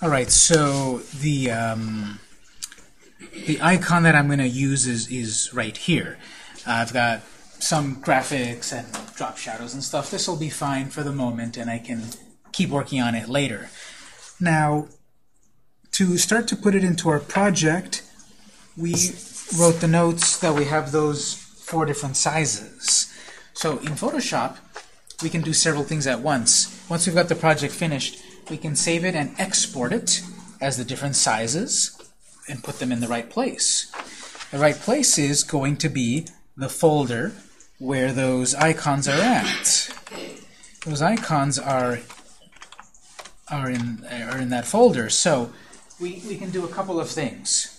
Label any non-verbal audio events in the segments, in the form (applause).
All right, so the um, the icon that I'm going to use is is right here. Uh, I've got some graphics and drop shadows and stuff. This will be fine for the moment, and I can keep working on it later. Now, to start to put it into our project, we wrote the notes that we have those four different sizes. So in Photoshop, we can do several things at once. Once we've got the project finished, we can save it and export it as the different sizes and put them in the right place. The right place is going to be the folder where those icons are at. Those icons are are in are in that folder. So we, we can do a couple of things.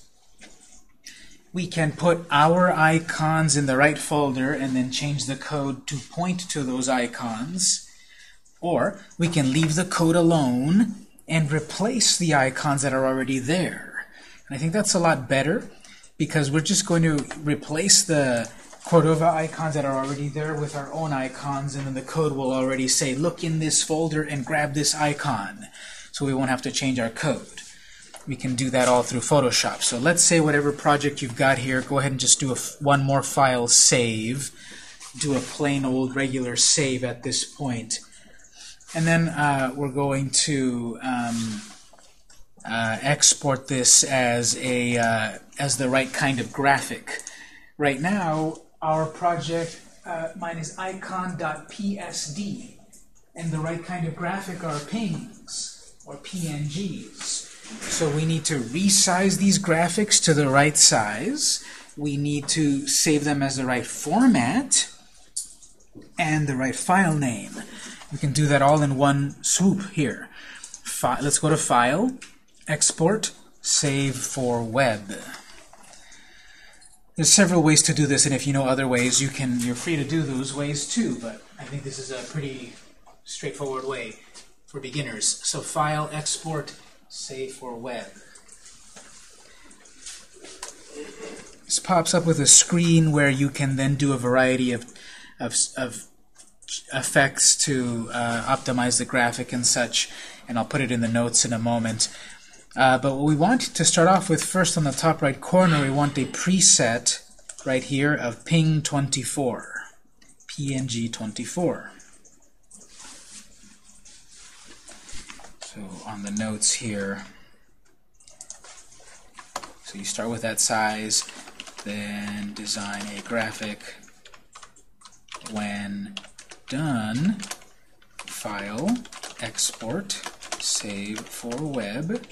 We can put our icons in the right folder and then change the code to point to those icons. Or we can leave the code alone and replace the icons that are already there. And I think that's a lot better because we're just going to replace the Cordova icons that are already there with our own icons and then the code will already say look in this folder and grab this icon so we won't have to change our code. We can do that all through Photoshop. So let's say whatever project you've got here, go ahead and just do a one more file save. Do a plain old regular save at this point. And then uh, we're going to um, uh, export this as a uh, as the right kind of graphic. Right now, our project, uh, mine is icon.psd, and the right kind of graphic are pings or PNGs. So we need to resize these graphics to the right size. We need to save them as the right format and the right file name. We can do that all in one swoop here. Fi let's go to File, Export, Save for Web. There's several ways to do this, and if you know other ways, you can. You're free to do those ways too. But I think this is a pretty straightforward way for beginners. So File, Export, Save for Web. This pops up with a screen where you can then do a variety of of, of effects to uh, optimize the graphic and such, and I'll put it in the notes in a moment. Uh, but what we want to start off with first on the top right corner, we want a preset right here of ping 24, PNG 24. So on the notes here, so you start with that size, then design a graphic when done, file, export, save for web,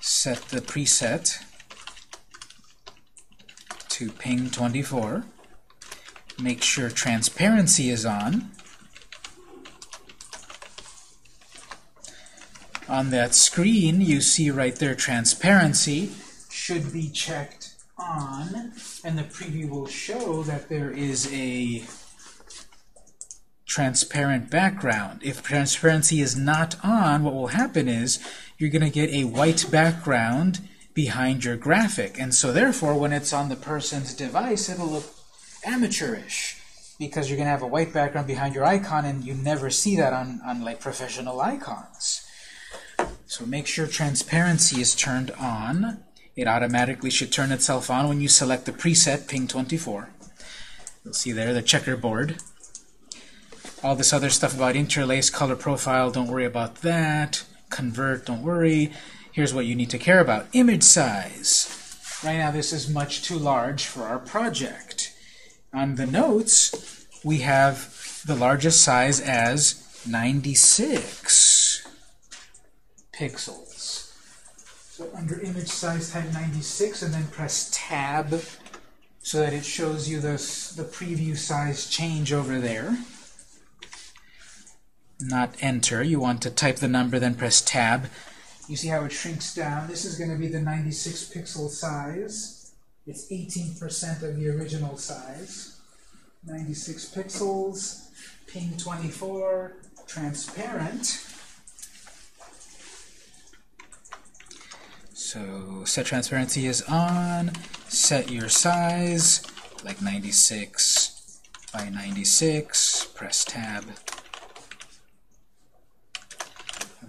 set the preset to ping 24, make sure transparency is on. On that screen, you see right there transparency should be checked on, and the preview will show that there is a transparent background. If transparency is not on, what will happen is you're going to get a white background behind your graphic. And so therefore, when it's on the person's device, it'll look amateurish because you're going to have a white background behind your icon and you never see that on, on like professional icons. So make sure transparency is turned on. It automatically should turn itself on when you select the preset ping24. You'll see there the checkerboard. All this other stuff about interlace, color profile, don't worry about that. Convert, don't worry. Here's what you need to care about. Image size. Right now this is much too large for our project. On the notes, we have the largest size as 96 pixels. So under image size, type 96 and then press Tab so that it shows you the, the preview size change over there not enter. You want to type the number, then press tab. You see how it shrinks down. This is going to be the 96 pixel size. It's 18% of the original size. 96 pixels, ping 24, transparent. So set transparency is on, set your size, like 96 by 96, press tab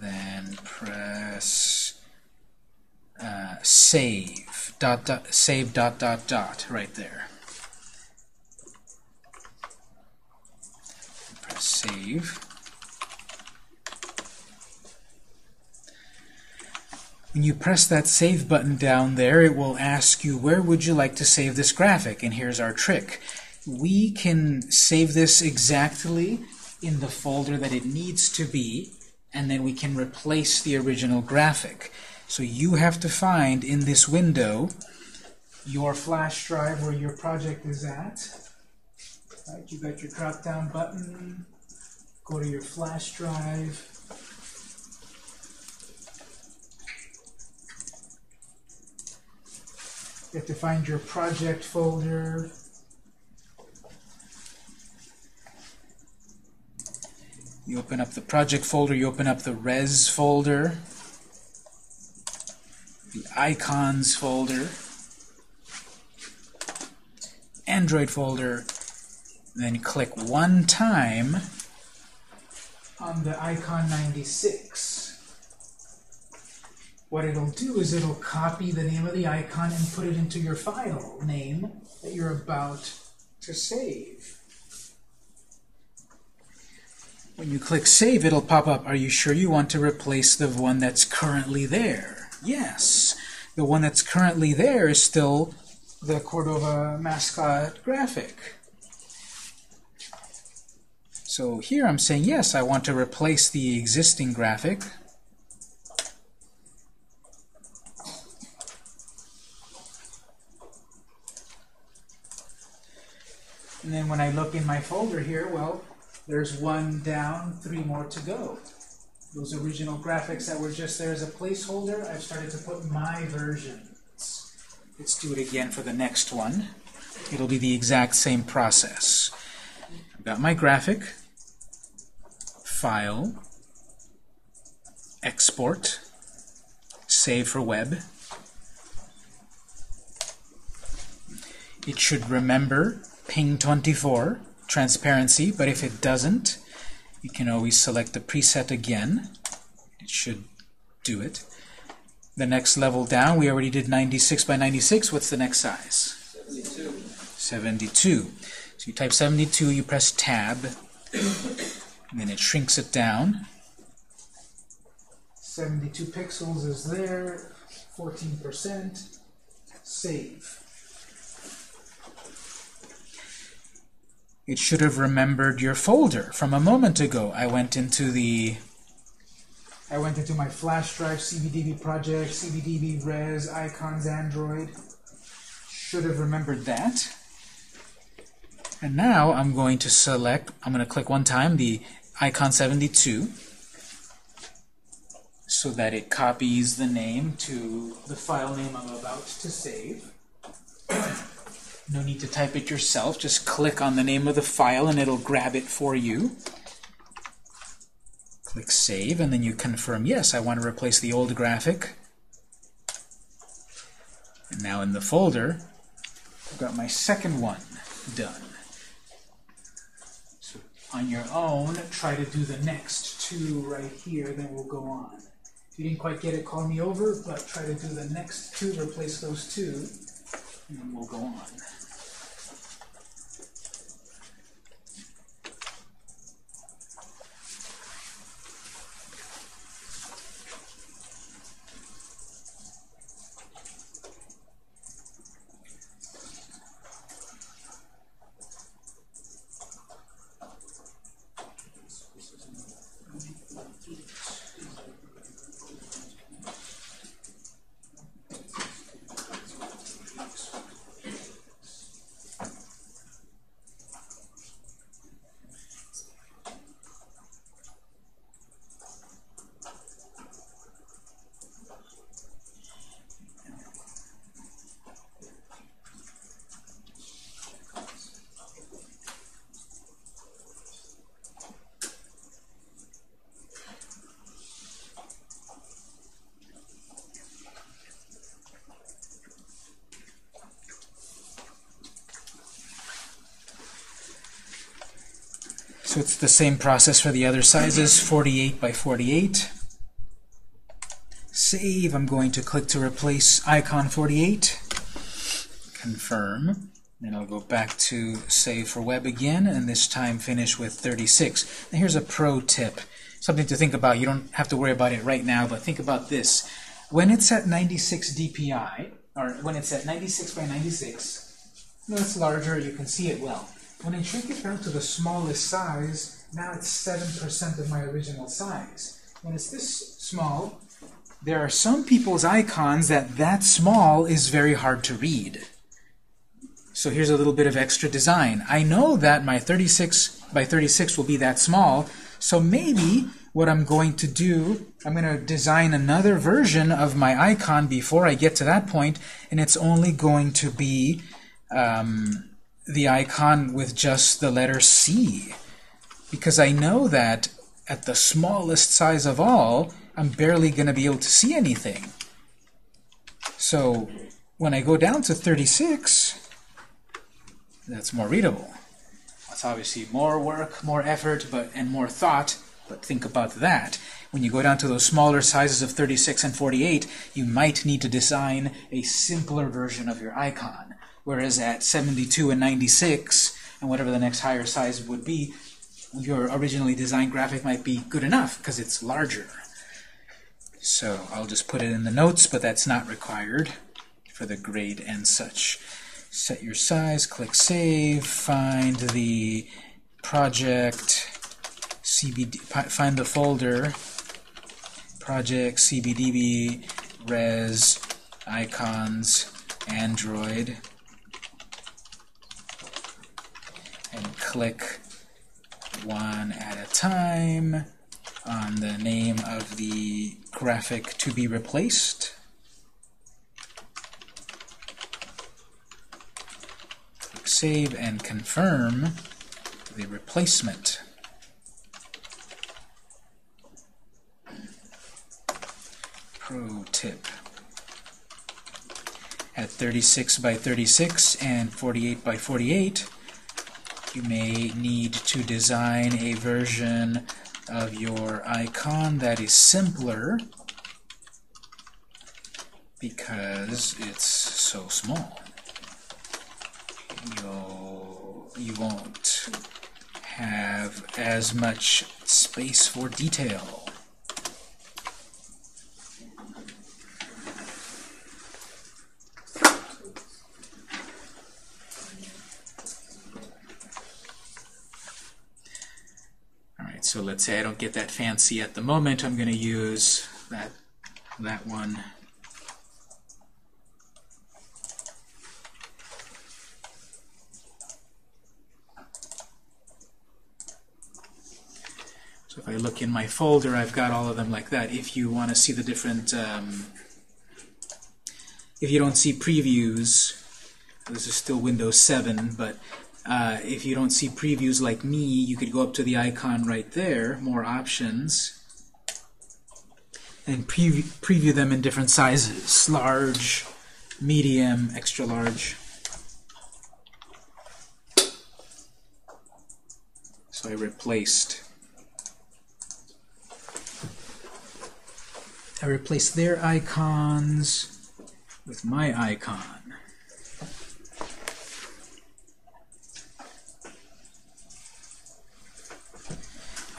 then press uh, save dot dot save dot dot dot right there. Press save. When you press that save button down there, it will ask you where would you like to save this graphic, and here's our trick. We can save this exactly in the folder that it needs to be, and then we can replace the original graphic. So you have to find in this window your flash drive where your project is at. Right, you got your drop down button, go to your flash drive, You have to find your project folder. You open up the project folder, you open up the res folder, the icons folder, Android folder, then click one time on the icon 96 what it'll do is it'll copy the name of the icon and put it into your file name that you're about to save. When you click Save, it'll pop up, are you sure you want to replace the one that's currently there? Yes. The one that's currently there is still the Cordova mascot graphic. So here I'm saying, yes, I want to replace the existing graphic. And then when I look in my folder here, well, there's one down, three more to go. Those original graphics that were just there as a placeholder, I've started to put my versions. Let's do it again for the next one. It'll be the exact same process. I've got my graphic, File, Export, Save for Web. It should remember ping 24 transparency, but if it doesn't, you can always select the preset again. It should do it. The next level down, we already did 96 by 96. What's the next size? 72. 72. So you type 72, you press Tab, and then it shrinks it down. 72 pixels is there, 14%. Save. It should have remembered your folder from a moment ago. I went into the I went into my flash drive, CBDB project, CBDB res, icons, Android. Should have remembered that. And now I'm going to select, I'm going to click one time the icon 72 so that it copies the name to the file name I'm about to save. (clears throat) No need to type it yourself. Just click on the name of the file and it'll grab it for you. Click Save, and then you confirm, yes, I want to replace the old graphic. And now in the folder, I've got my second one done. So on your own, try to do the next two right here, then we'll go on. If you didn't quite get it, call me over, but try to do the next two, replace those two, and then we'll go on. The same process for the other sizes, 48 by 48. save. I'm going to click to replace icon 48. Confirm. Then I'll go back to Save for Web again, and this time finish with 36. Now here's a pro tip, something to think about. You don't have to worry about it right now, but think about this. When it's at 96 dpi, or when it's at 96 by 96, you know, it's larger, you can see it well. When I shrink it down to the smallest size, now it's 7% of my original size. When it's this small, there are some people's icons that that small is very hard to read. So here's a little bit of extra design. I know that my 36 by 36 will be that small, so maybe what I'm going to do, I'm going to design another version of my icon before I get to that point, and it's only going to be um, the icon with just the letter C. Because I know that at the smallest size of all, I'm barely going to be able to see anything. So when I go down to 36, that's more readable. It's obviously more work, more effort, but and more thought, but think about that. When you go down to those smaller sizes of 36 and 48, you might need to design a simpler version of your icon. Whereas at 72 and 96, and whatever the next higher size would be, your originally designed graphic might be good enough because it's larger. So I'll just put it in the notes, but that's not required for the grade and such set your size, click Save, find the project, CBD, find the folder, project, CBDB, res, icons, Android, and click one at a time on the name of the graphic to be replaced. Click save and confirm the replacement. Pro tip. At 36 by 36 and 48 by 48, you may need to design a version of your icon that is simpler because it's so small you'll, you won't have as much space for detail. So let's say I don't get that fancy at the moment. I'm going to use that, that one So if I look in my folder, I've got all of them like that. If you want to see the different, um, if you don't see previews, this is still Windows 7, but uh, if you don't see previews like me, you could go up to the icon right there, more options, and preview, preview them in different sizes, large, medium, extra large. So I replaced I replaced their icons with my icon.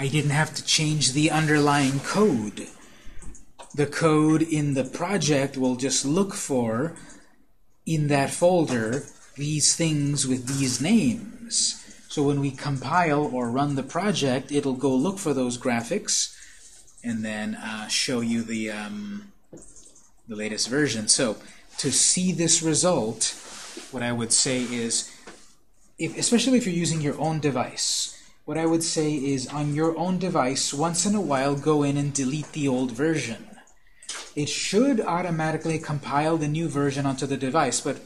I didn't have to change the underlying code. The code in the project will just look for, in that folder, these things with these names. So when we compile or run the project, it'll go look for those graphics, and then uh, show you the, um, the latest version. So to see this result, what I would say is, if, especially if you're using your own device, what I would say is on your own device, once in a while, go in and delete the old version. It should automatically compile the new version onto the device, but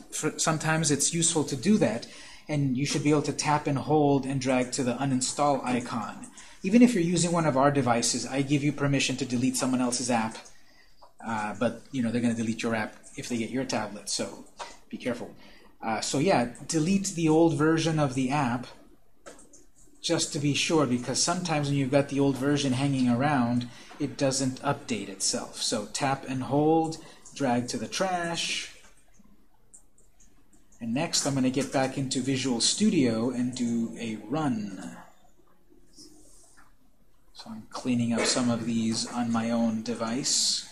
sometimes it's useful to do that, and you should be able to tap and hold and drag to the uninstall icon. Even if you're using one of our devices, I give you permission to delete someone else's app. Uh, but you know they're going to delete your app if they get your tablet, so be careful. Uh, so yeah, delete the old version of the app just to be sure, because sometimes when you've got the old version hanging around, it doesn't update itself. So tap and hold, drag to the trash. And next I'm going to get back into Visual Studio and do a run. So I'm cleaning up some of these on my own device.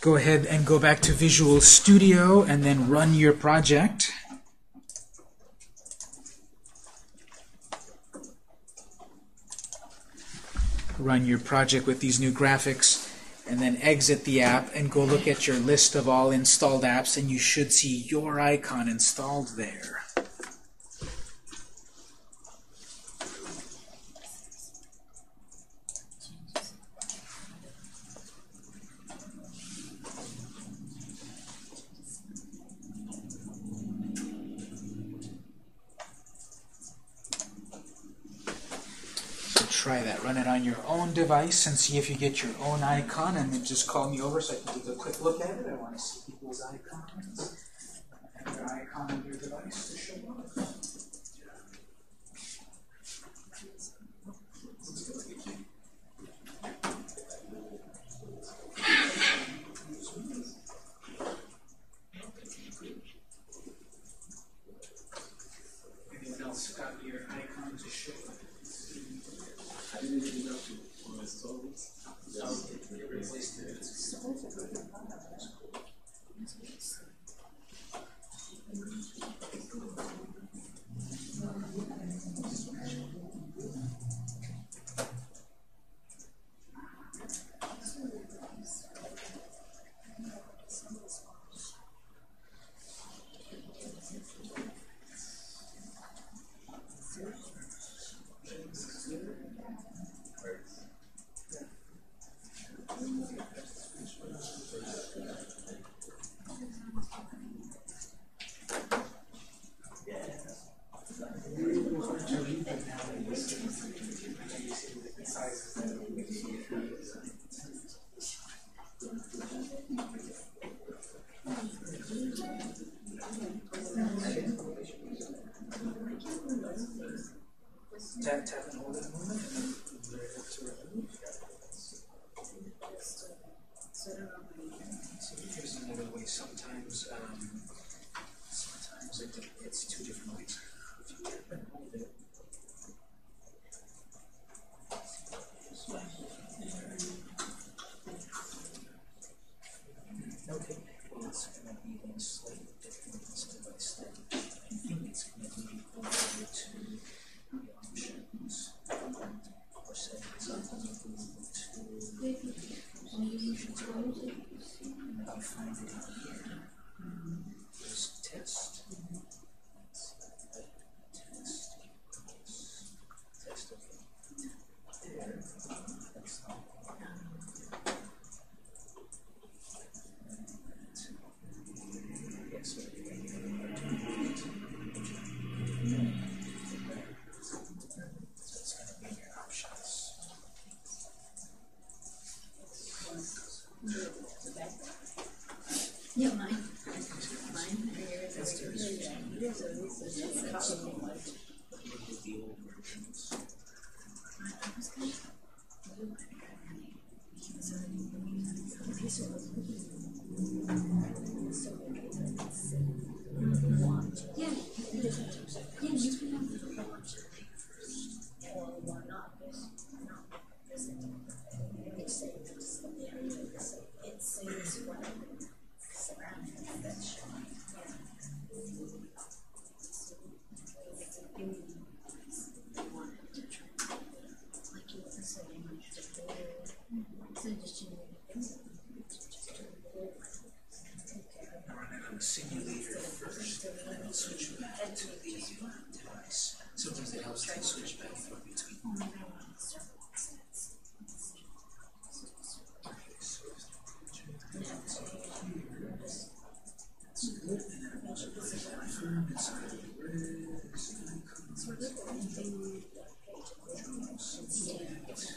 Go ahead and go back to Visual Studio and then run your project. Run your project with these new graphics and then exit the app and go look at your list of all installed apps and you should see your icon installed there. So try that. Run it on your own device and see if you get your own icon and then just call me over so I can take a quick look at it. I want to see people's icons.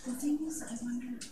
The thing is, I wonder, I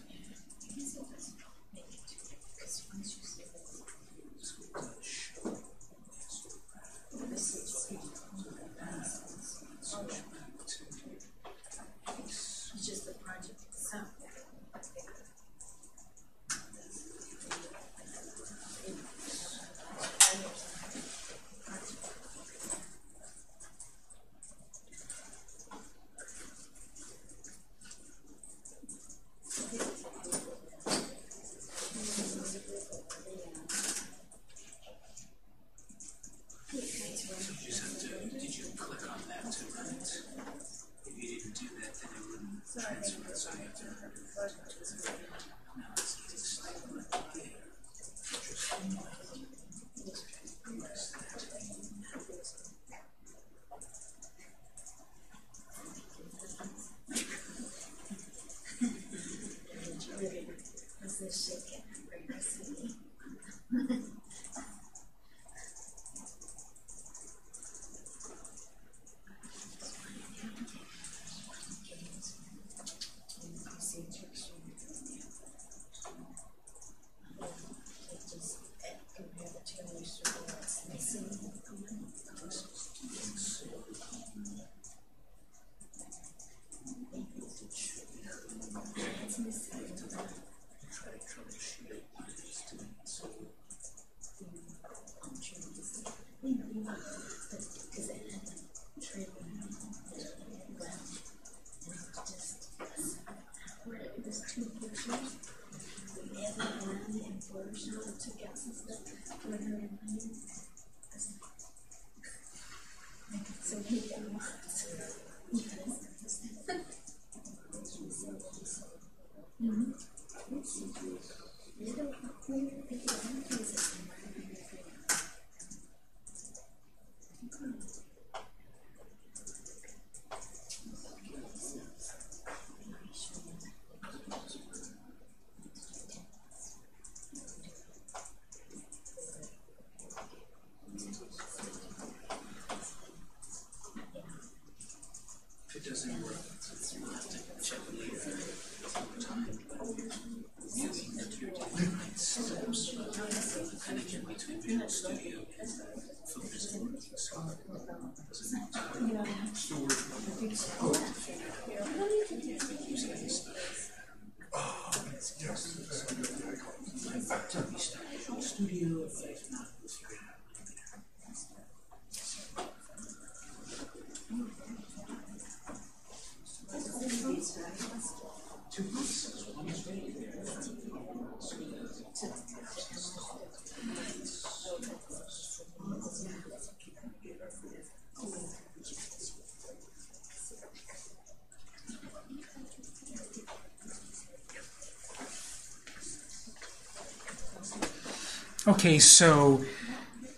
Okay, so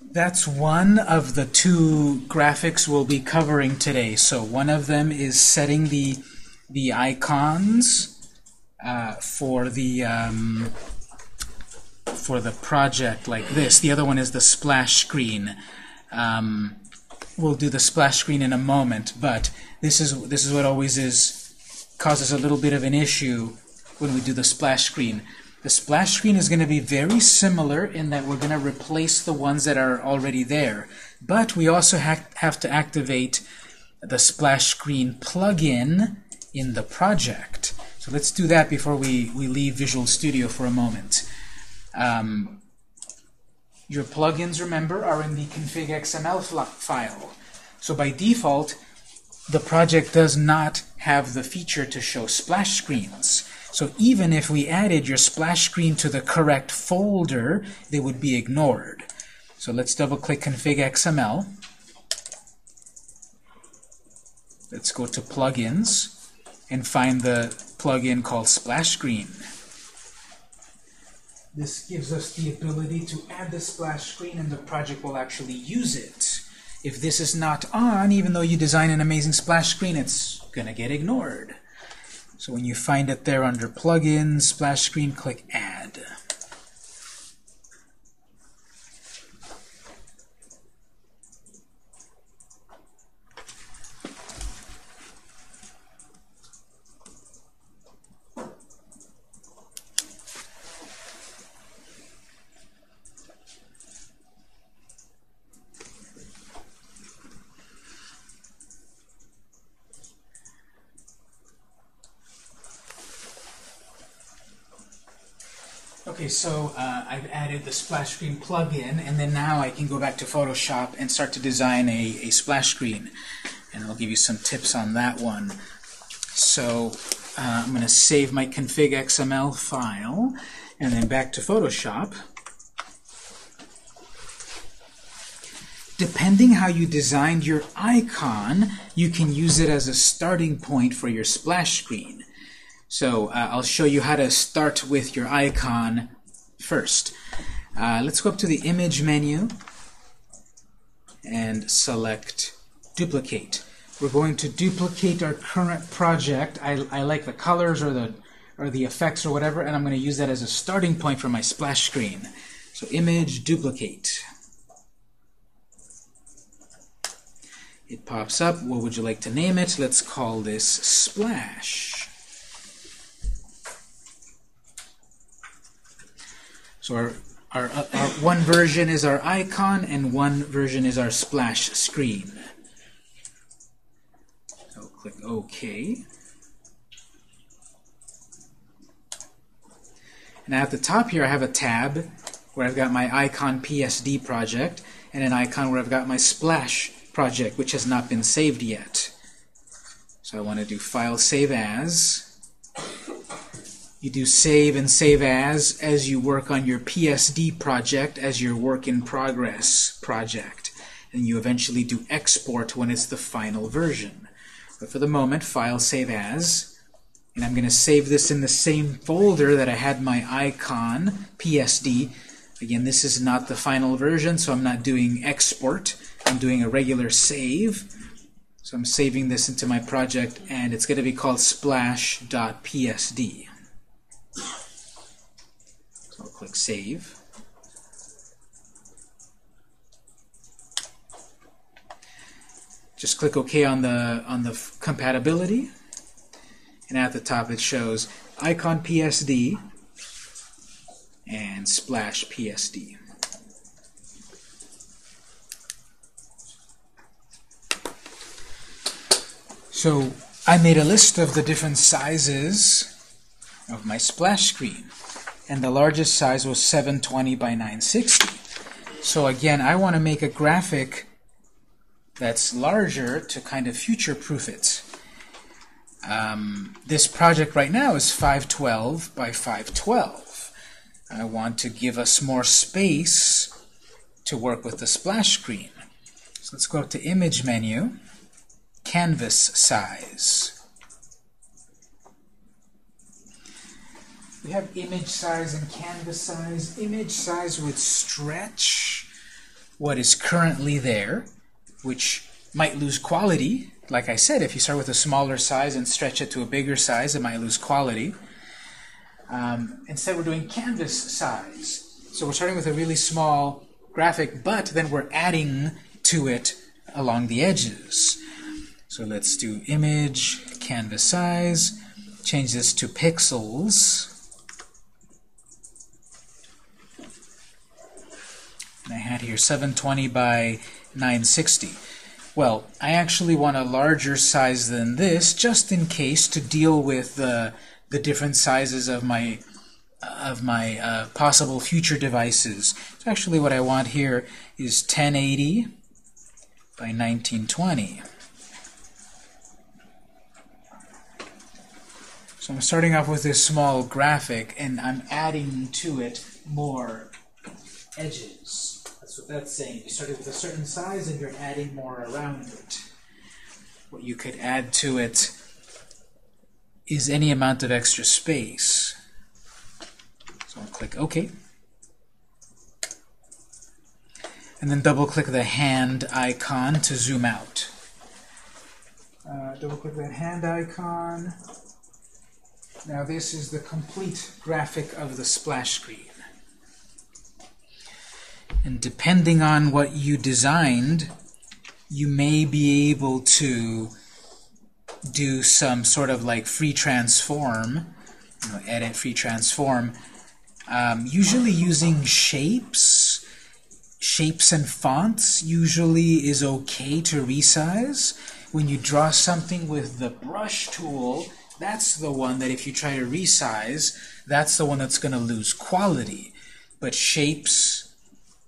that's one of the two graphics we'll be covering today. So one of them is setting the the icons uh, for the um, for the project like this. The other one is the splash screen. Um, we'll do the splash screen in a moment, but this is this is what always is causes a little bit of an issue when we do the splash screen. The splash screen is going to be very similar in that we're going to replace the ones that are already there. But we also ha have to activate the splash screen plugin in the project. So let's do that before we, we leave Visual Studio for a moment. Um, your plugins, remember, are in the config XML file. So by default, the project does not have the feature to show splash screens. So even if we added your splash screen to the correct folder, they would be ignored. So let's double-click Config XML. Let's go to Plugins and find the plugin called Splash Screen. This gives us the ability to add the splash screen and the project will actually use it. If this is not on, even though you design an amazing splash screen, it's going to get ignored. So when you find it there under Plugins, Splash Screen, click Add. Okay, so uh, I've added the splash screen plugin, and then now I can go back to Photoshop and start to design a, a splash screen. And I'll give you some tips on that one. So uh, I'm going to save my config XML file, and then back to Photoshop. Depending how you designed your icon, you can use it as a starting point for your splash screen. So uh, I'll show you how to start with your icon first. Uh, let's go up to the image menu and select duplicate. We're going to duplicate our current project. I, I like the colors or the or the effects or whatever, and I'm going to use that as a starting point for my splash screen. So image duplicate. It pops up. What would you like to name it? Let's call this splash. So our, our, our, one version is our icon and one version is our splash screen. So click OK. Now at the top here I have a tab where I've got my icon PSD project and an icon where I've got my splash project which has not been saved yet. So I want to do File Save As. You do save and save as as you work on your PSD project as your work in progress project. And you eventually do export when it's the final version. But for the moment, file save as. And I'm going to save this in the same folder that I had my icon, PSD. Again, this is not the final version, so I'm not doing export. I'm doing a regular save. So I'm saving this into my project, and it's going to be called splash.psd. I'll click Save. Just click OK on the on the compatibility, and at the top it shows icon PSD and splash PSD. So I made a list of the different sizes of my splash screen, and the largest size was 720 by 960. So again, I want to make a graphic that's larger to kind of future-proof it. Um, this project right now is 512 by 512. I want to give us more space to work with the splash screen. So let's go up to Image menu, Canvas Size. We have image size and canvas size. Image size would stretch what is currently there, which might lose quality. Like I said, if you start with a smaller size and stretch it to a bigger size, it might lose quality. Um, instead, we're doing canvas size. So we're starting with a really small graphic, but then we're adding to it along the edges. So let's do image, canvas size, change this to pixels. And here 720 by 960. Well, I actually want a larger size than this, just in case to deal with the the different sizes of my of my uh, possible future devices. So actually, what I want here is 1080 by 1920. So I'm starting off with this small graphic, and I'm adding to it more edges. That's saying. You started with a certain size, and you're adding more around it. What you could add to it is any amount of extra space. So I'll click OK. And then double click the hand icon to zoom out. Uh, double click that hand icon. Now this is the complete graphic of the splash screen. And depending on what you designed, you may be able to do some sort of like free transform, you know, edit free transform, um, usually using shapes. Shapes and fonts usually is okay to resize. When you draw something with the brush tool, that's the one that if you try to resize, that's the one that's going to lose quality. But shapes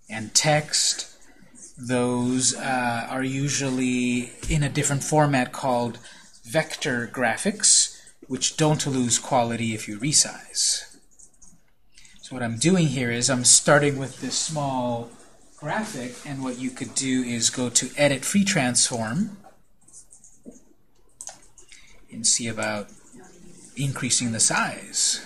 and text, those uh, are usually in a different format called vector graphics, which don't lose quality if you resize. So what I'm doing here is I'm starting with this small graphic, and what you could do is go to Edit Free Transform and see about increasing the size.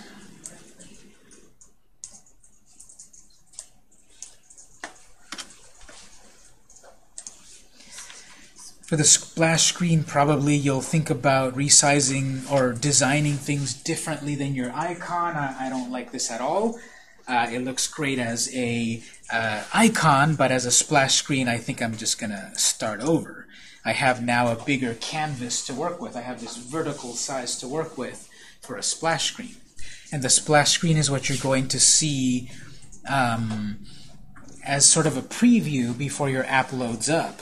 For the splash screen, probably you'll think about resizing or designing things differently than your icon. I, I don't like this at all. Uh, it looks great as a uh, icon, but as a splash screen, I think I'm just going to start over. I have now a bigger canvas to work with. I have this vertical size to work with for a splash screen. And the splash screen is what you're going to see um, as sort of a preview before your app loads up.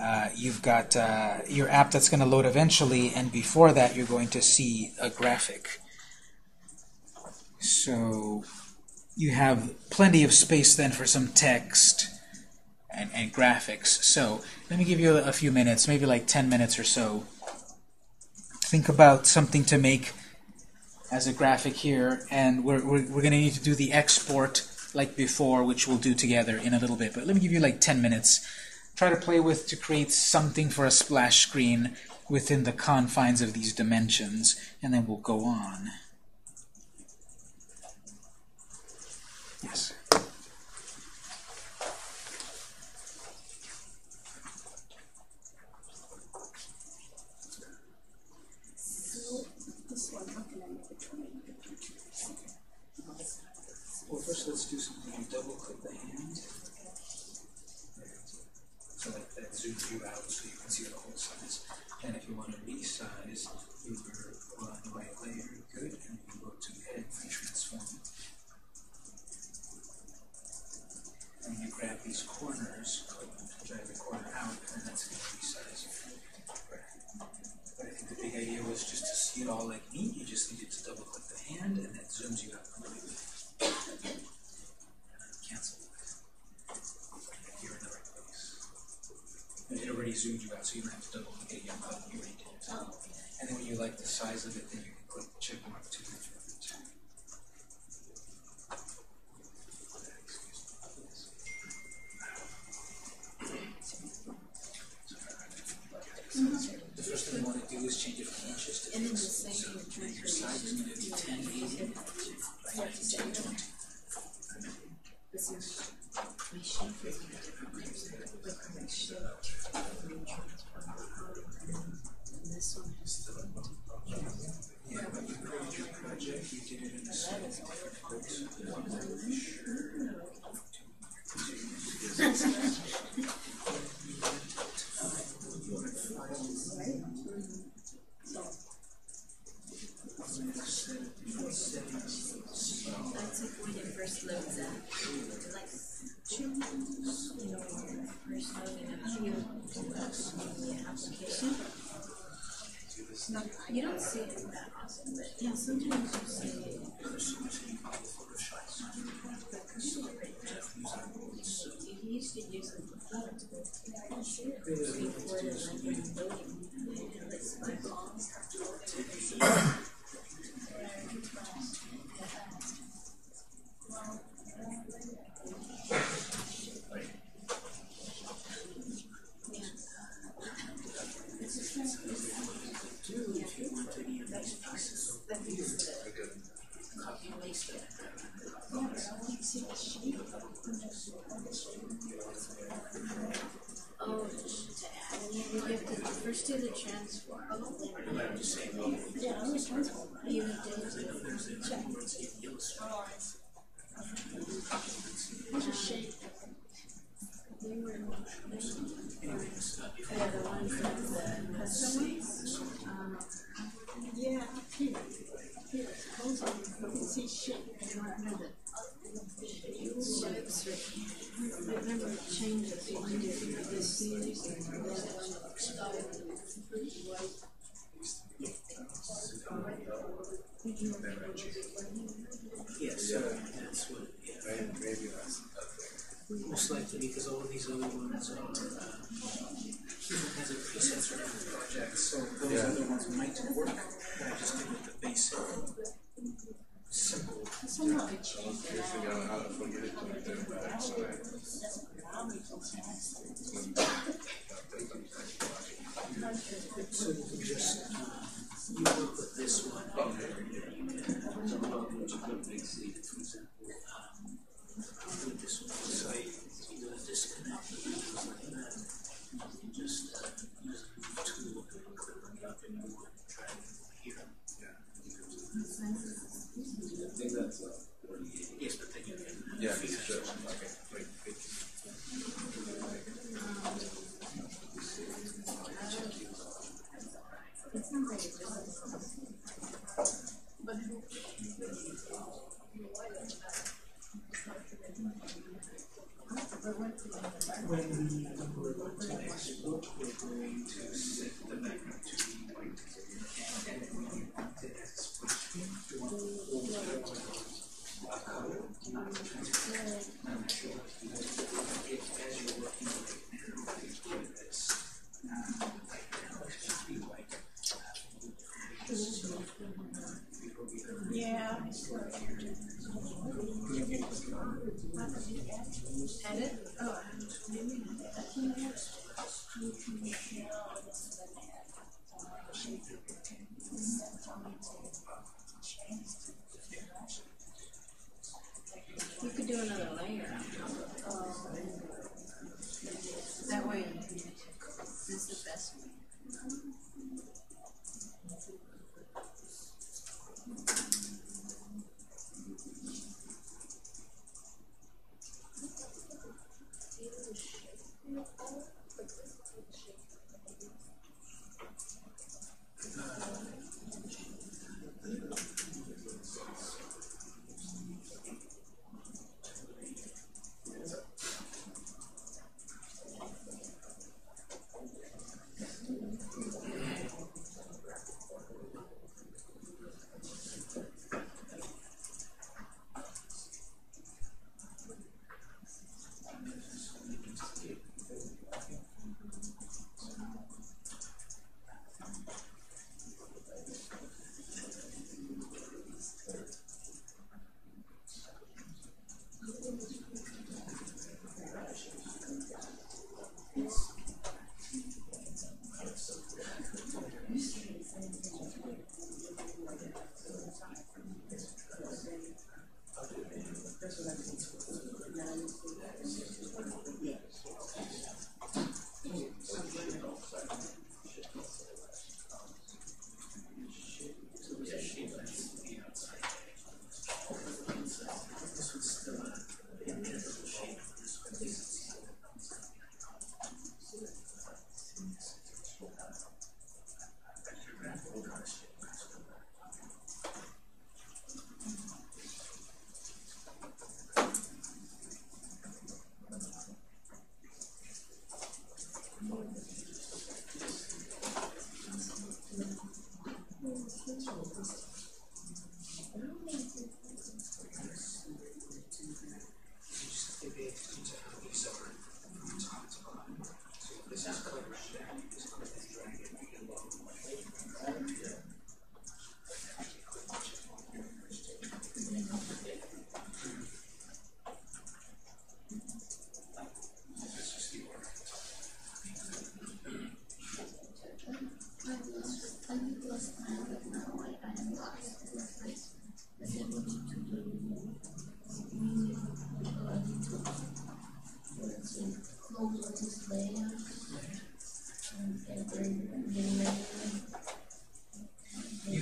Uh, you've got uh, your app that's going to load eventually, and before that you're going to see a graphic. So you have plenty of space then for some text and, and graphics. So let me give you a, a few minutes, maybe like 10 minutes or so. Think about something to make as a graphic here, and we're, we're, we're going to need to do the export like before, which we'll do together in a little bit. But let me give you like 10 minutes try to play with to create something for a splash screen within the confines of these dimensions, and then we'll go on. Yes. And then the same thing with transportation. most likely because all of these other ones are, uh, different kinds of presets project, so those Yeah. other ones might work, but I just didn't 그는내앞에놓여 진.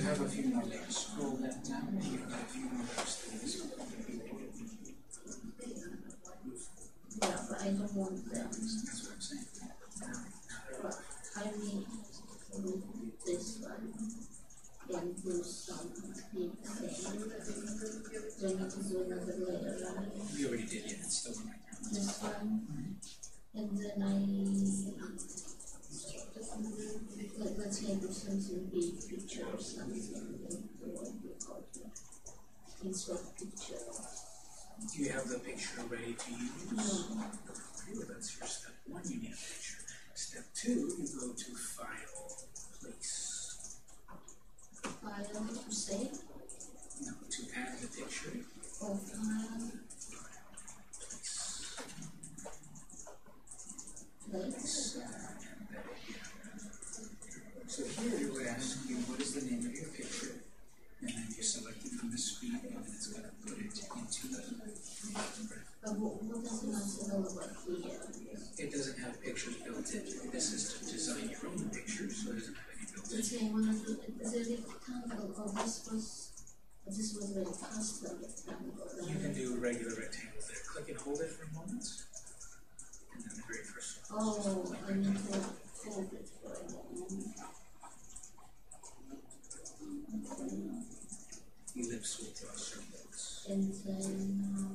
Have a few more layers. Scroll that down, you've got a few to this. yeah, but I don't want them. That's what I'm saying. But I to do this one and do some big thing. Do I need to do another layer? We already did it. It's still right there. This one, and then I like let's say do something big picture or something. What do you call it? Insert picture. Do you have the picture ready to use? No. Ooh, that's your step one. You need a picture. Step two, you go to File, Place. File to save No, to add the picture. or file Place. place. Uh, and then, yeah. So here it would ask you what is the name of your picture, and then you select it from the screen, and then it's going to put it into the. But what, what does it not available here? It doesn't have pictures built in. This is to design your own picture, so it doesn't have any built in. Say I wanna is it rectangle or this was oh, this was very custom rectangle, You can do regular rectangles there. Click and hold it for a moment. And then the very first one. Oh, I need to hold it for a moment. Okay, Ellipse will draw circles. and then uh,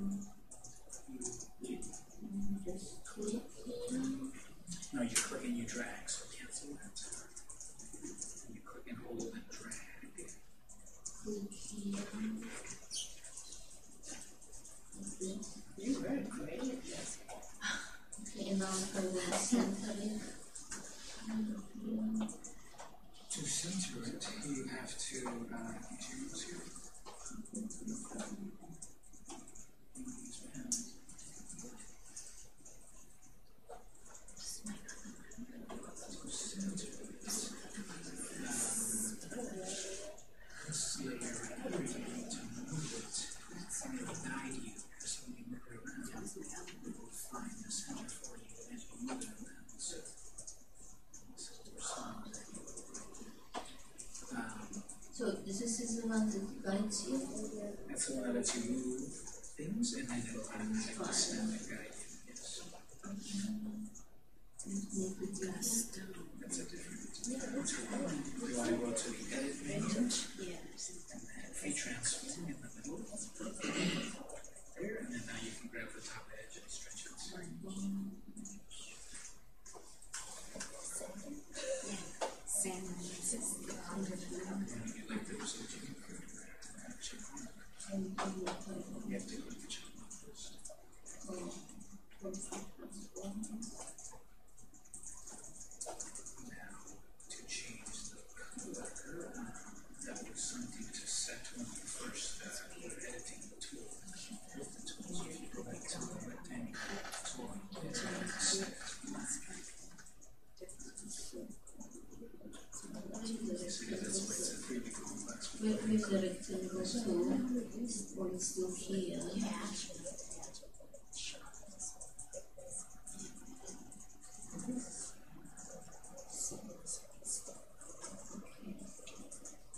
tool? Or it's still here?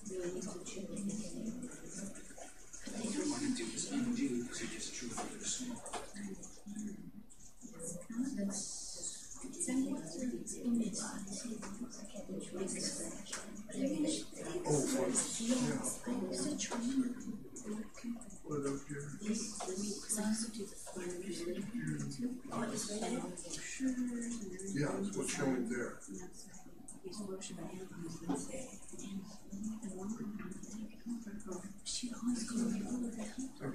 Do I need to change anything? What you want to do is undo, because you just drew a really small rectangle. That's. Which one is that? Oh, for, yeah. What up here? This, this. Yeah, it's what's showing there. Okay. Actually, the last thing. Click and drag to create, like you just click one time and it'll create a new shape.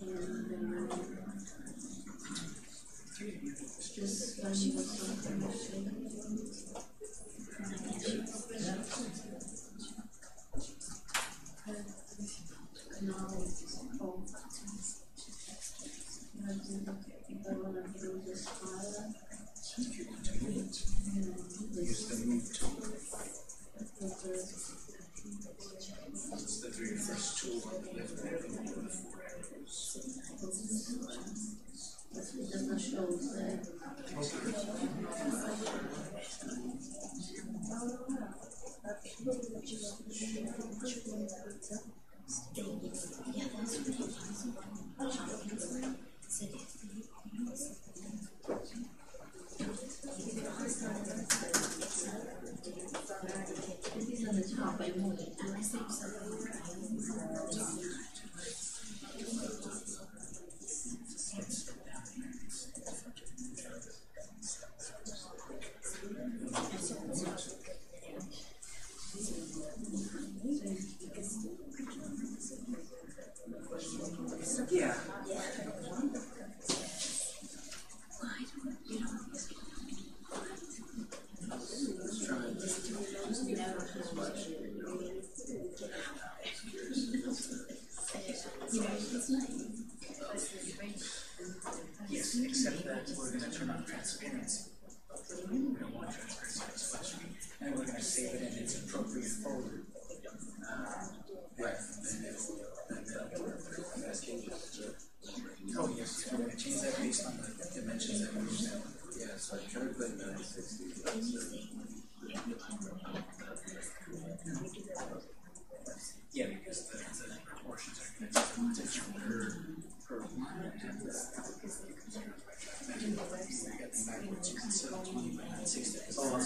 the shape. When you, Text would be That's for any, any layer that's a top of another layer. Use the move tool. It's the very first tool on the left there. and then the four arrows. It doesn't show the These are the top I moved it, and I think Yeah. Yes, except that we're going to turn on transparency. We don't want transparency on the splash screen. And we're going to save it in its appropriate folder. Uh, right. And then Oh, yes, going to change that based on the dimensions that we. Yeah, so I tried to play 960. Yeah, because the, the proportions are going to be different per, per 20 by 960. Oh,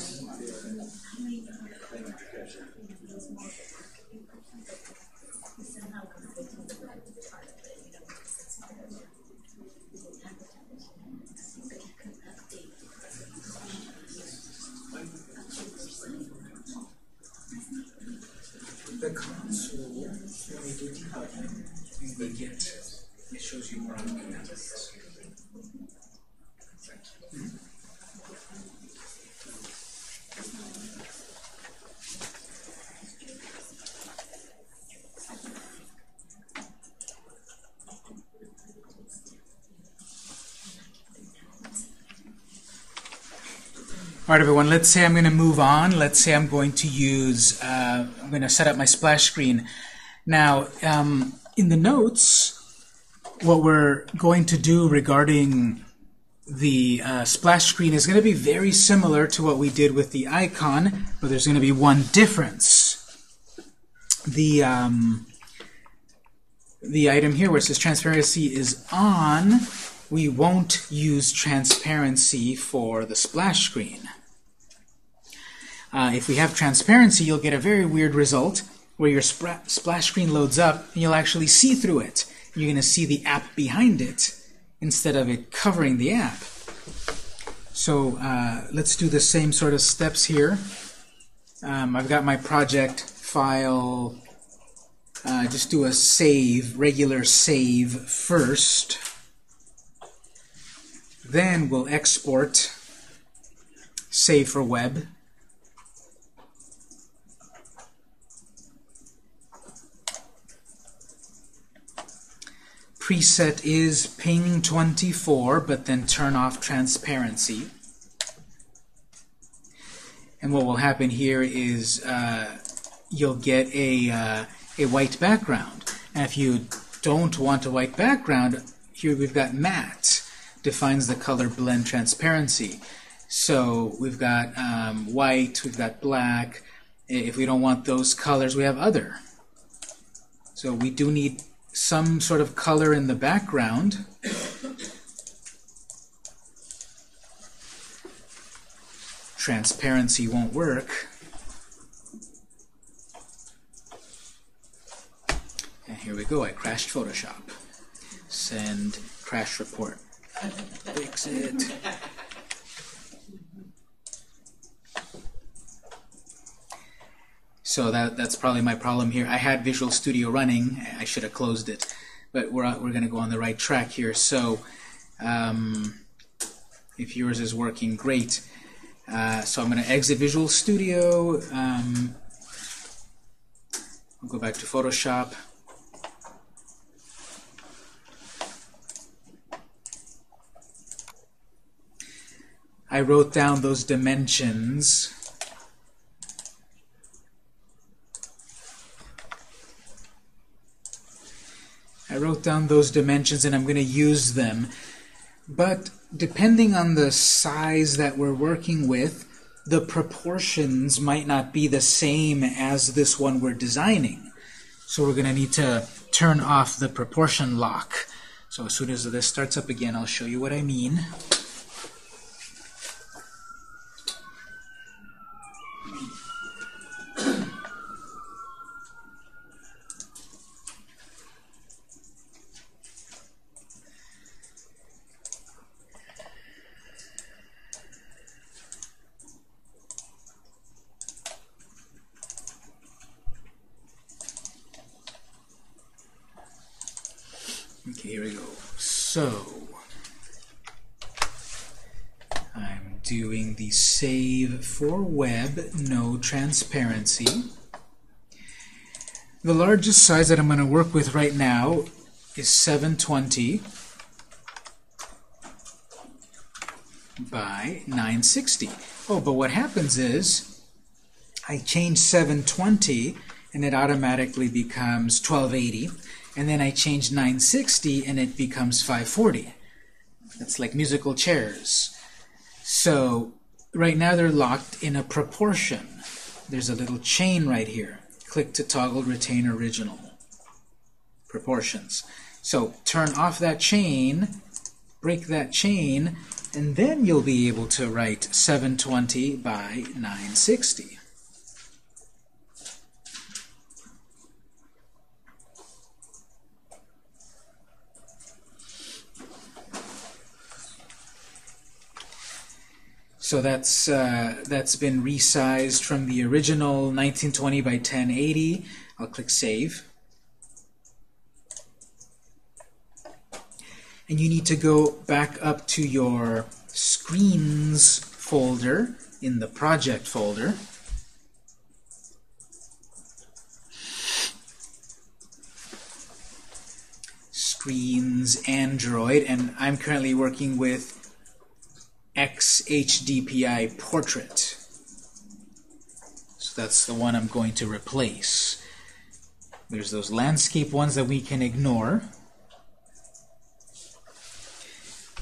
console, when we do debugging, we get, it shows you more of the candidates. All right, everyone, let's say I'm going to move on. Let's say I'm going to use, uh, I'm going to set up my splash screen. Now, um, in the notes, what we're going to do regarding the uh, splash screen is going to be very similar to what we did with the icon, but there's going to be one difference. The, um, the item here where it says transparency is on, we won't use transparency for the splash screen. Uh, if we have transparency, you'll get a very weird result where your splash screen loads up and you'll actually see through it. You're going to see the app behind it instead of it covering the app. So uh, let's do the same sort of steps here. Um, I've got my project file. Uh, just do a save, regular save first. Then we'll export, save for web. Preset is ping 24, but then turn off transparency. And what will happen here is uh, you'll get a, uh, a white background. And if you don't want a white background, here we've got matte defines the color blend transparency. So we've got um, white, we've got black. If we don't want those colors, we have other. So we do need some sort of color in the background. transparency won't work. And here we go, I crashed Photoshop. Send crash report. Fix it. So that that's probably my problem here. I had Visual Studio running. I should have closed it, but we're we're going to go on the right track here. So um, if yours is working, great. Uh, so I'm going to exit Visual Studio. Um, I'll go back to Photoshop. I wrote down those dimensions. I wrote down those dimensions and I'm going to use them. But depending on the size that we're working with, the proportions might not be the same as this one we're designing. So we're going to need to turn off the proportion lock. So as soon as this starts up again, I'll show you what I mean. Okay, here we go. So, I'm doing the save for no transparency. The largest size that I'm going to work with right now is 720 by 960. Oh, but what happens is I change 720 and it automatically becomes 1280 and then I change 960 and it becomes 540. That's like musical chairs. So right now they're locked in a proportion. There's a little chain right here. Click to toggle retain original proportions. So turn off that chain, break that chain, and then you'll be able to write 720 by 960. So that's uh, that's been resized from the original 1920 by 1080. I'll click Save. And you need to go back up to your Screens folder in the Project folder. Screens Android, and I'm currently working with XHDPI Portrait. So that's the one I'm going to replace. There's those landscape ones that we can ignore.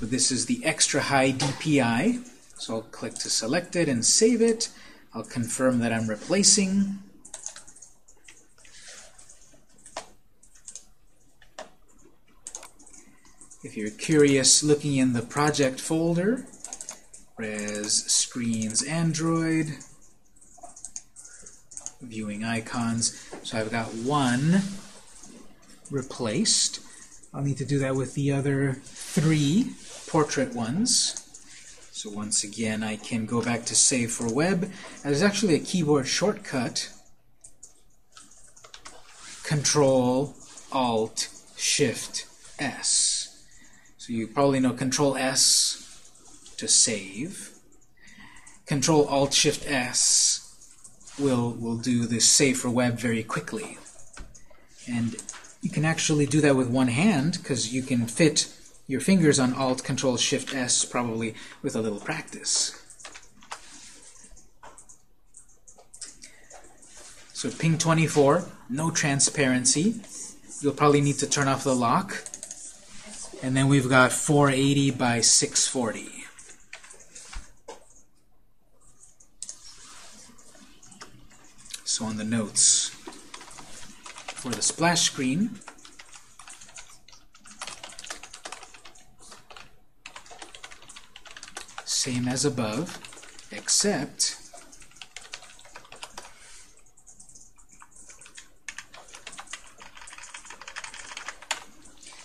But this is the extra high DPI. So I'll click to select it and save it. I'll confirm that I'm replacing. If you're curious, looking in the project folder, Res Screens Android, viewing icons. So I've got one replaced. I'll need to do that with the other three portrait ones. So once again, I can go back to Save for Web. There's actually a keyboard shortcut. Control Alt Shift S. So you probably know Control S to save. Control Alt Shift S will will do this save for web very quickly. And you can actually do that with one hand because you can fit your fingers on Alt Control Shift S probably with a little practice. So ping 24, no transparency. You'll probably need to turn off the lock. And then we've got 480 by 640. So on the notes for the splash screen, same as above. except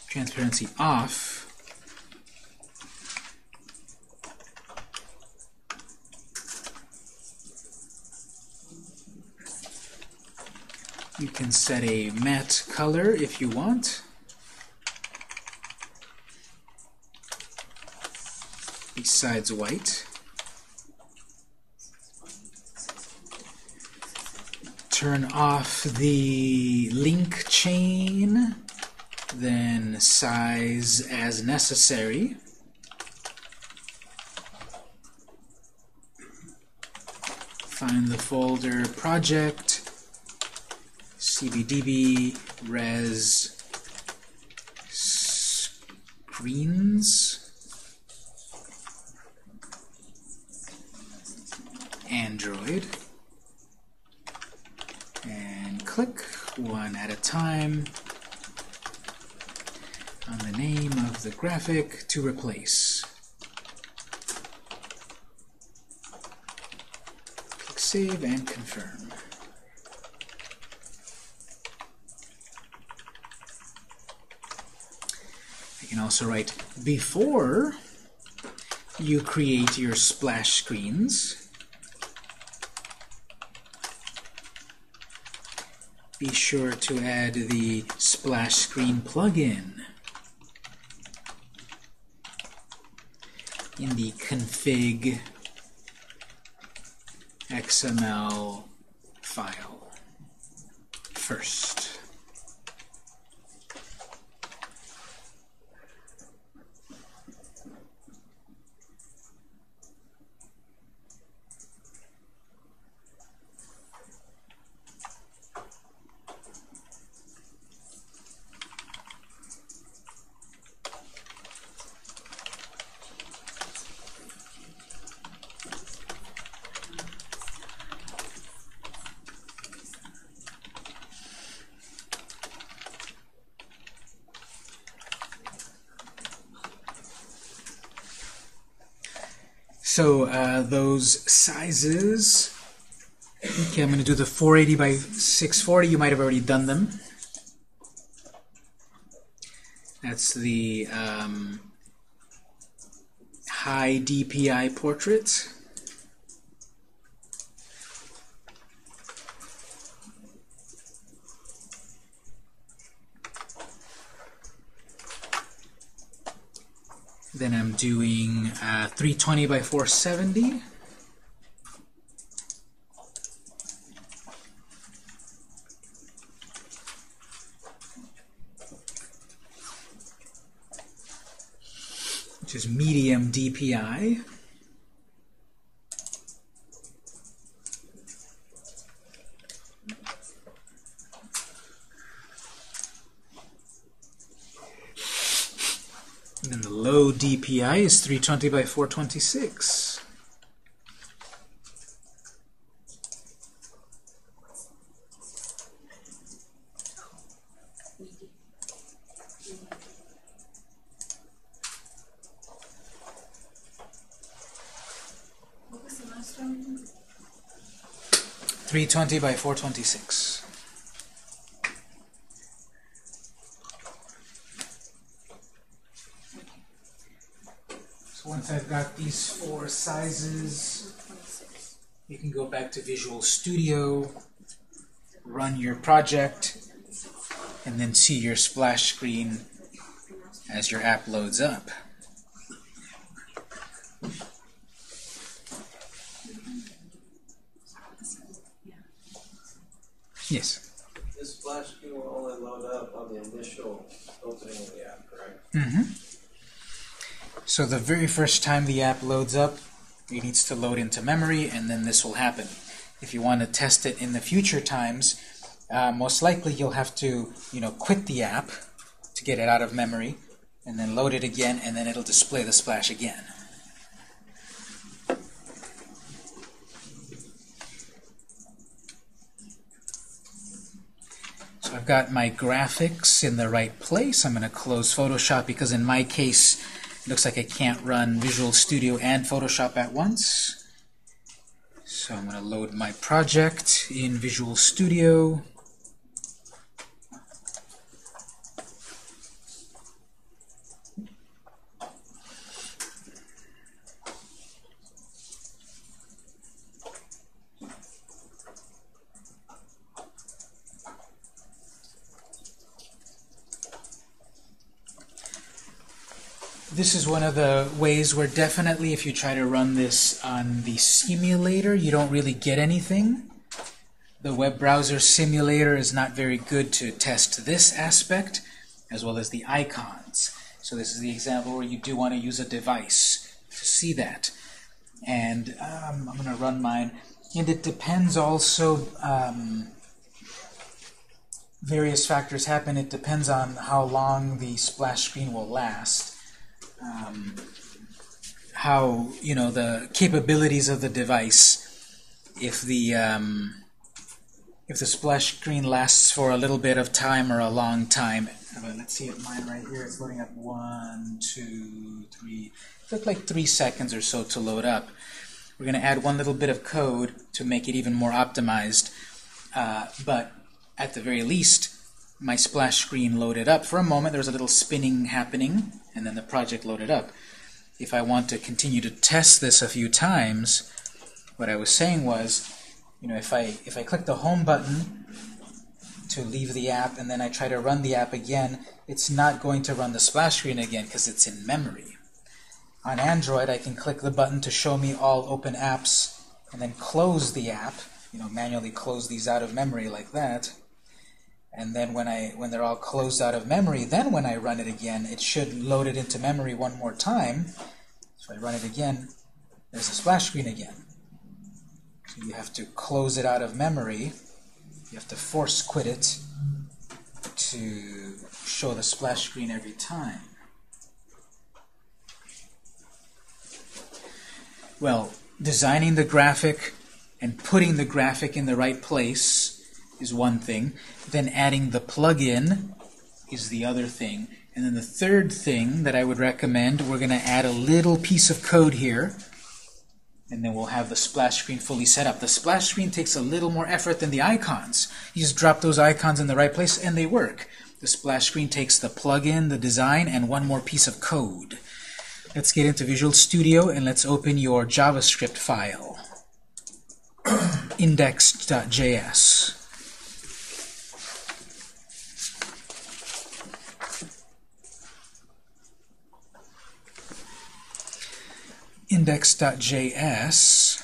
transparency off You can set a matte color if you want. Besides white. Turn off the link chain, then size as necessary. Find the folder project cbdb res screens Android and click one at a time on the name of the graphic to replace. Click Save and confirm. You can also write before you create your splash screens. Be sure to add the splash screen plugin in the config XML file first. So uh, those sizes, okay, I'm going to do the 480 by 640. You might have already done them. That's the um, high DPI portrait. Then I'm doing uh, 320 by 470. Which is medium DPI. And then the low DPI is 320 by 426. What was the last one? 320 by 426. So I've got these four sizes, you can go back to Visual Studio, run your project, and then see your splash screen as your app loads up. Yes. This splash screen will only load up on the initial opening of the app, correct? Mm-hmm. So the very first time the app loads up, it needs to load into memory, and then this will happen. If you want to test it in the future times, uh, most likely you'll have to, you know, quit the app to get it out of memory, and then load it again, and then it'll display the splash again. So I've got my graphics in the right place. I'm going to close Photoshop because in my case, looks like I can't run Visual Studio and Photoshop at once. So I'm going to load my project in Visual Studio. This is one of the ways where definitely if you try to run this on the simulator, you don't really get anything. The web browser simulator is not very good to test this aspect, as well as the icons. So this is the example where you do want to use a device to see that. And um, I'm going to run mine. And it depends also, um, various factors happen. It depends on how long the splash screen will last um, how you know the capabilities of the device. If the um, if the splash screen lasts for a little bit of time or a long time, let's see it mine right here. It's loading up one, two, three. It took like three seconds or so to load up. We're going to add one little bit of code to make it even more optimized. Uh, but at the very least, my splash screen loaded up. For a moment, there was a little spinning happening, and then the project loaded up. If I want to continue to test this a few times, what I was saying was, you know, if I if I click the home button to leave the app and then I try to run the app again, it's not going to run the splash screen again because it's in memory. On Android, I can click the button to show me all open apps and then close the app, you know, manually close these out of memory like that. And then when I when they're all closed out of memory, then when I run it again, it should load it into memory one more time. So I run it again, there's a splash screen again. So you have to close it out of memory. You have to force quit it to show the splash screen every time. Well, designing the graphic and putting the graphic in the right place is one thing. Then adding the plugin is the other thing. And then the third thing that I would recommend, we're going to add a little piece of code here. And then we'll have the splash screen fully set up. The splash screen takes a little more effort than the icons. You just drop those icons in the right place and they work. The splash screen takes the plugin, the design, and one more piece of code. Let's get into Visual Studio and let's open your JavaScript file. (clears throat) index.js. index.js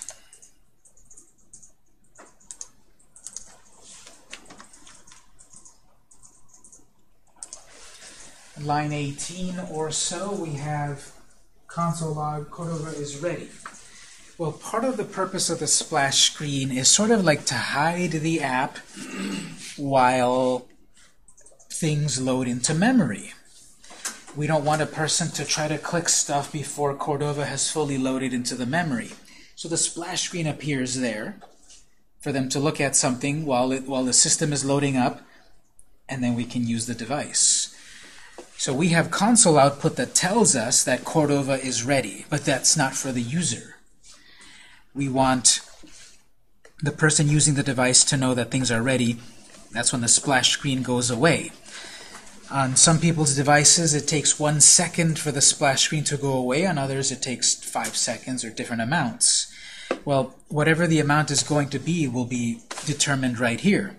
line 18 or so we have console log Cordova is ready. Well, part of the purpose of the splash screen is sort of like to hide the app while things load into memory. We don't want a person to try to click stuff before Cordova has fully loaded into the memory. So the splash screen appears there for them to look at something while, it, while the system is loading up, and then we can use the device. So we have console output that tells us that Cordova is ready, but that's not for the user. We want the person using the device to know that things are ready. That's when the splash screen goes away. On some people's devices, it takes one second for the splash screen to go away. On others, it takes five seconds or different amounts. Well, whatever the amount is going to be will be determined right here.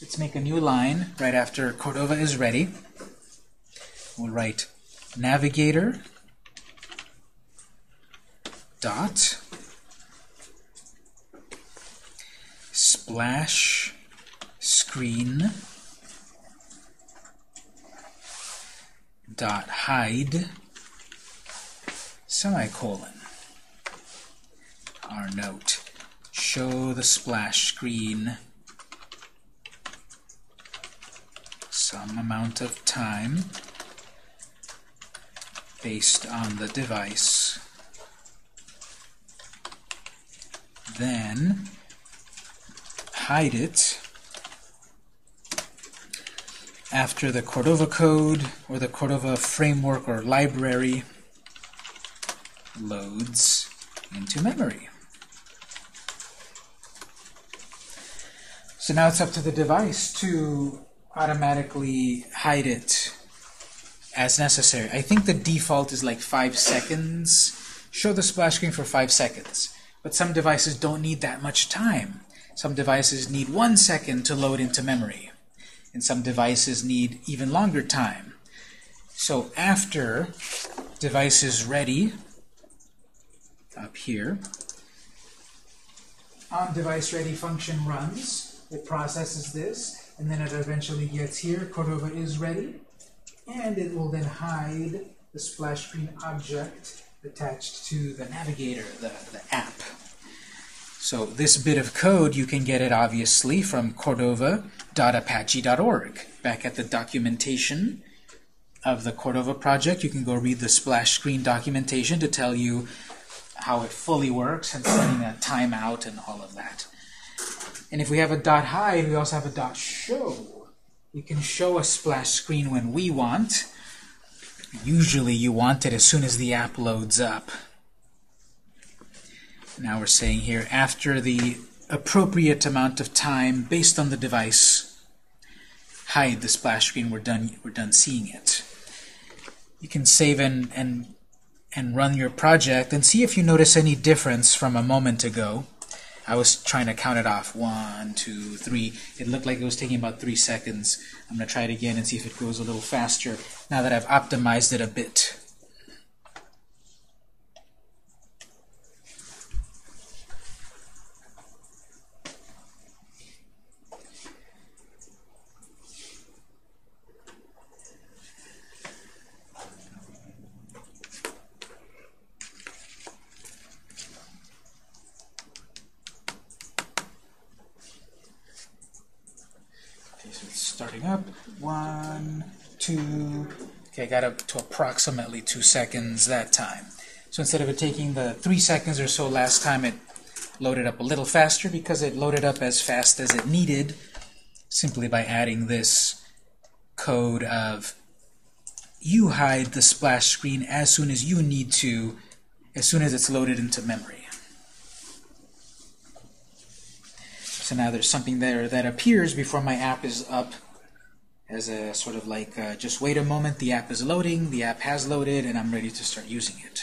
Let's make a new line right after Cordova is ready. We'll write navigator dot splash screen dot hide semicolon. Our note. Show the splash screen some amount of time based on the device. Then hide it after the Cordova code or the Cordova framework or library loads into memory. So now it's up to the device to automatically hide it as necessary. I think the default is like five seconds. Show the splash screen for five seconds. But some devices don't need that much time. Some devices need one second to load into memory. And some devices need even longer time. So after device is ready, up here, on device ready function runs, it processes this, and then it eventually gets here, Cordova is ready, and it will then hide the splash screen object attached to the navigator, the, the app. So this bit of code, you can get it obviously from cordova.apache.org. Back at the documentation of the Cordova project, you can go read the splash screen documentation to tell you how it fully works and setting a timeout and all of that. And if we have a dot hide, we also have a dot show. We can show a splash screen when we want. Usually you want it as soon as the app loads up. Now we're saying here, after the appropriate amount of time based on the device, hide the splash screen, we're done, we're done seeing it. You can save and, and, and run your project and see if you notice any difference from a moment ago. I was trying to count it off. One, two, three. It looked like it was taking about three seconds. I'm going to try it again and see if it goes a little faster now that I've optimized it a bit. starting up. One, two. Okay, I got up to approximately two seconds that time. So instead of it taking the three seconds or so last time, it loaded up a little faster because it loaded up as fast as it needed simply by adding this code of you hide the splash screen as soon as you need to, as soon as it's loaded into memory. So now there's something there that appears before my app is up as a sort of like, uh, just wait a moment, the app is loading, the app has loaded, and I'm ready to start using it.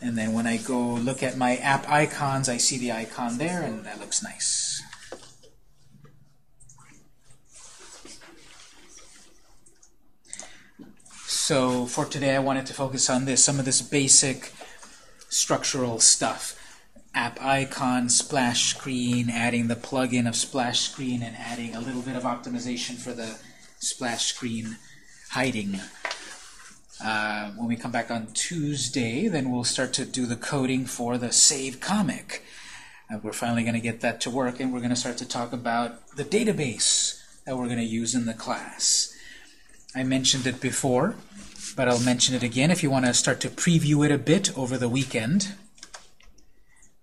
And then when I go look at my app icons, I see the icon there, and that looks nice. So for today, I wanted to focus on this, some of this basic structural stuff. App icon, splash screen, adding the plugin of splash screen, and adding a little bit of optimization for the splash screen hiding. Uh, when we come back on Tuesday, then we'll start to do the coding for the save comic. Uh, we're finally going to get that to work, and we're going to start to talk about the database that we're going to use in the class. I mentioned it before, but I'll mention it again if you want to start to preview it a bit over the weekend.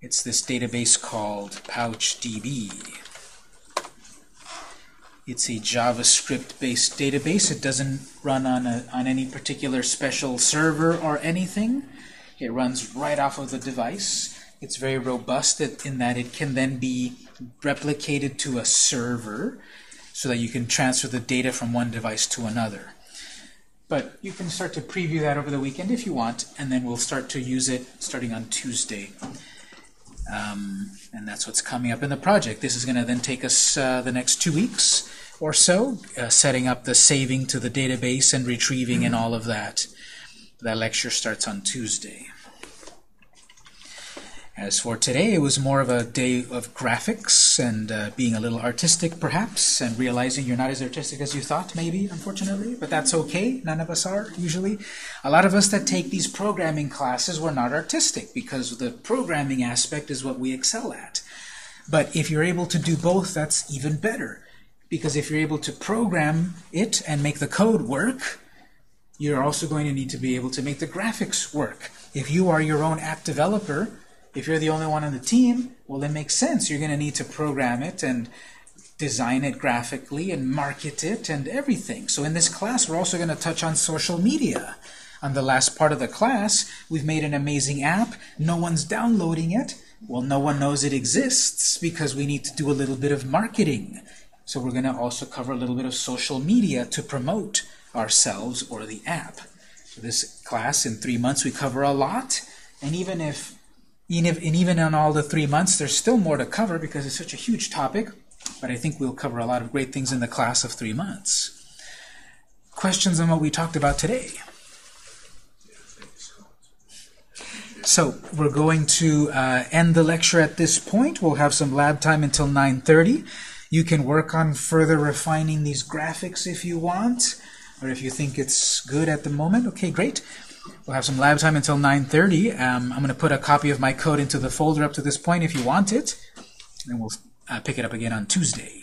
It's this database called PouchDB. It's a JavaScript-based database. It doesn't run on, a, on any particular special server or anything. It runs right off of the device. It's very robust in that it can then be replicated to a server so that you can transfer the data from one device to another. But you can start to preview that over the weekend if you want, and then we'll start to use it starting on Tuesday. Um, and that's what's coming up in the project. This is going to then take us uh, the next two weeks or so, uh, setting up the saving to the database and retrieving and all of that. That lecture starts on Tuesday. As for today, it was more of a day of graphics and uh, being a little artistic, perhaps, and realizing you're not as artistic as you thought, maybe, unfortunately. But that's okay. None of us are, usually. A lot of us that take these programming classes were not artistic because the programming aspect is what we excel at. But if you're able to do both, that's even better. Because if you're able to program it and make the code work, you're also going to need to be able to make the graphics work. If you are your own app developer, if you're the only one on the team, well, it makes sense. You're going to need to program it and design it graphically and market it and everything. So in this class, we're also going to touch on social media. On the last part of the class, we've made an amazing app. No one's downloading it, Well, no one knows it exists because we need to do a little bit of marketing. So we're going to also cover a little bit of social media to promote ourselves or the app. So this class, in three months, we cover a lot. And even if, even if, and even in all the three months, there's still more to cover because it's such a huge topic. But I think we'll cover a lot of great things in the class of three months. Questions on what we talked about today? So we're going to uh, end the lecture at this point. We'll have some lab time until 9.30. You can work on further refining these graphics if you want, or if you think it's good at the moment. Okay, great. We'll have some lab time until 9.30. Um, I'm going to put a copy of my code into the folder up to this point if you want it, and we'll uh, pick it up again on Tuesday.